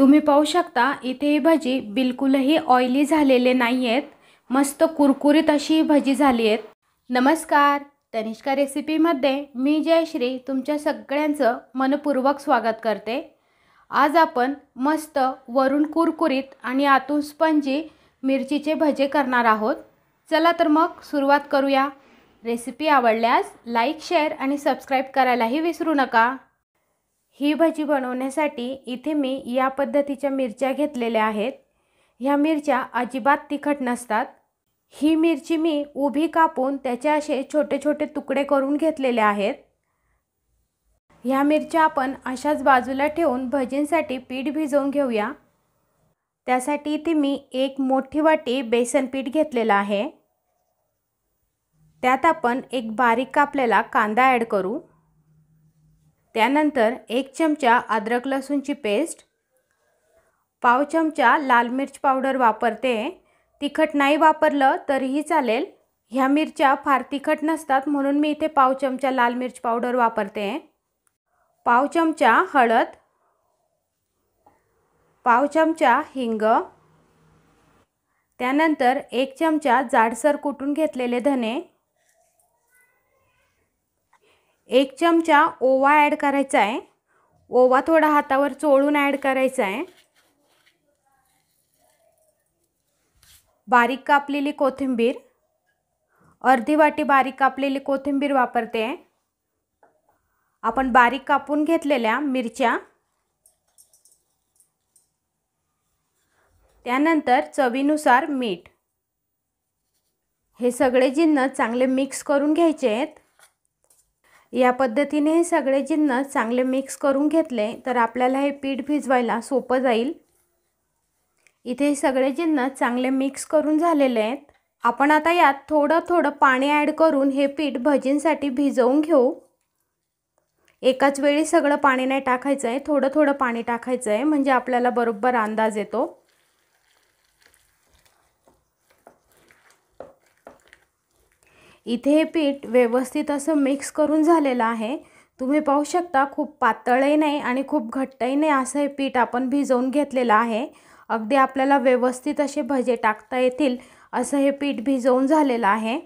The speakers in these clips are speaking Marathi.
तुम्ही पाहू शकता इथे ही भजी बिलकुलही ऑइली झालेले नाही आहेत मस्त कुरकुरीत अशी ही भजी झाली आहेत. नमस्कार तनिष्का रेसिपीमध्ये मी जयश्री तुमच्या सगळ्यांचं मनपूर्वक स्वागत करते. आज आपण मस्त वरून कुरकुरीत आणि आतून स्पंजी मिरचीचे भजे करणार आहोत. चला तर मग सुरुवात करूया. रेसिपी आवडल्यास लाईक शेअर आणि सबस्क्राईब करायलाही विसरू नका. ही भजी बनवण्यासाठी इथे मी या पद्धतीच्या मिरच्या घेतलेल्या आहेत. ह्या मिरच्या अजिबात तिखट नसतात. ही मिरची मी उभी कापून त्याचे असे छोटे छोटे तुकडे करून घेतलेले आहेत. ह्या मिरच्या आपण अशाच बाजूला ठेवून भजींसाठी पीठ भिजवून घेऊया. त्यासाठी इथे मी एक मोठी वाटी बेसन पीठ घेतलेलं आहे. त्यात आपण एक बारीक कापलेला कांदा ॲड करू. त्यानंतर एक चमचा अद्रक लसूणची पेस्ट पाव चमचा लाल मिर्च पावडर वापरते. तिखट नाही वापरलं तरीही चालेल. ह्या मिरच्या फार तिखट नसतात म्हणून मी इथे पाव चमचा लाल मिर्च पावडर वापरते. पाव चमचा हळद पाव चमचा हिंग त्यानंतर एक चमचा जाडसर कुटून घेतलेले धने एक चमचा ओवा ॲड करायचा आहे. ओवा थोडा हातावर चोळून ॲड करायचा आहे. बारीक कापलेली कोथिंबीर. अर्धी वाटी बारीक कापलेली कोथिंबीर वापरते. आपण बारीक कापून घेतलेल्या मिरच्या. त्यानंतर चवीनुसार मीठ. हे सगळे जिन्न चांगले मिक्स करून घ्यायचे आहेत. या पद्धतीने हे सगळे जिन्नस चांगले मिक्स करून घेतले तर आपल्याला हे पीठ भिजवायला सोपं जाईल. इथे सगळे जिन्नस चांगले मिक्स करून झालेले आहेत. आपण आता यात थोडं थोडं पाणी ॲड करून हे पीठ भजींसाठी भिजवून घेऊ. एकाच वेळी सगळं पाणी नाही टाकायचं आहे थोडं थोडं पाणी टाकायचं आहे म्हणजे आपल्याला बरोबर अंदाज येतो. इथे हे पीठ व्यवस्थित असं मिक्स करून झालेलं आहे. तुम्ही पाहू शकता खूप पातळही नाही आणि खूप घट्टही नाही असं हे पीठ आपण भिजवून घेतलेलं आहे. अगदी आपल्याला व्यवस्थित असे भजे टाकता येतील असं हे पीठ भिजवून झालेलं आहे.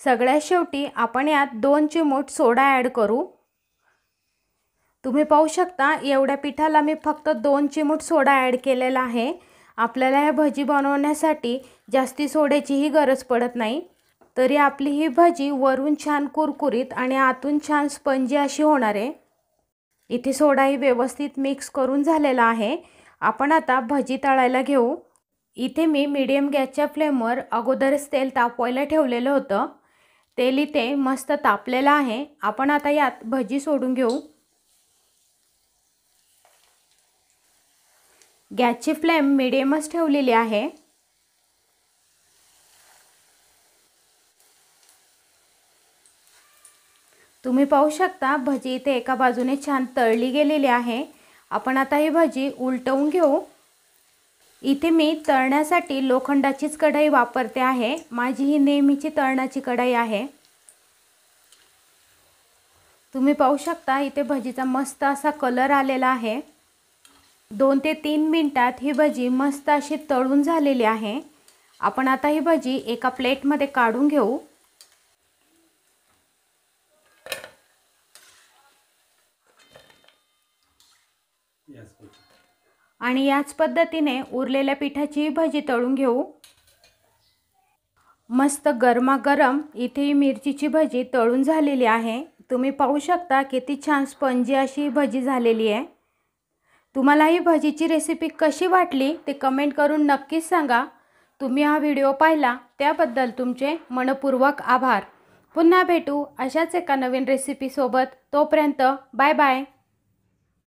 सगळ्यात शेवटी आपण यात दोन चिमूट सोडा ॲड करू. तुम्ही पाहू शकता एवढ्या पिठाला मी फक्त दोन चिमूट सोडा ॲड केलेला आहे. आपल्याला ह्या भजी बनवण्यासाठी जास्ती सोड्याचीही गरज पडत नाही. तरी आपली ही भजी वरून छान कुरकुरीत आणि आतून छान स्पंजी अशी होणार आहे. इथे सोडाही व्यवस्थित मिक्स करून झालेला आहे. आपण आता भजी तळायला घेऊ. इथे मी मीडियम गॅसच्या फ्लेमवर अगोदरच तेल तापवायला ठेवलेलं होतं. तेल इथे मस्त तापलेलं आहे. आपण आता यात भजी सोडून घेऊ. गॅसची फ्लेम मिडियमच ठेवलेली आहे. तुम्ही पाहू शकता भजी इथे एका बाजूने छान तळली गेलेली आहे. आपण आता ही भजी उलटवून घेऊ. इथे मी तळण्यासाठी लोखंडाचीच कढई वापरते आहे. माझी ही नेहमीची तळण्याची कढई आहे. तुम्ही पाहू शकता इथे भजीचा मस्त असा कलर आलेला आहे. दोन ते तीन मिनटात ही भजी मस्त अशी तळून झालेली आहे. आपण आता ही भजी एका प्लेटमध्ये काढून घेऊ. आणि याच पद्धतीने उरलेल्या पिठाची भजी तळून घेऊ. मस्त गरमागरम इथे मिरचीची भजी तळून झालेली आहे. तुम्ही पाहू शकता किती छान स्पंजी अशी भजी झालेली आहे. तुम्हाला ही भजीची रेसिपी कशी वाटली ते कमेंट करून नक्कीच सांगा. तुम्ही हा व्हिडिओ पाहिला त्याबद्दल तुमचे मनपूर्वक आभार. पुन्हा भेटू अशाच एका नवीन रेसिपीसोबत तोपर्यंत बाय बाय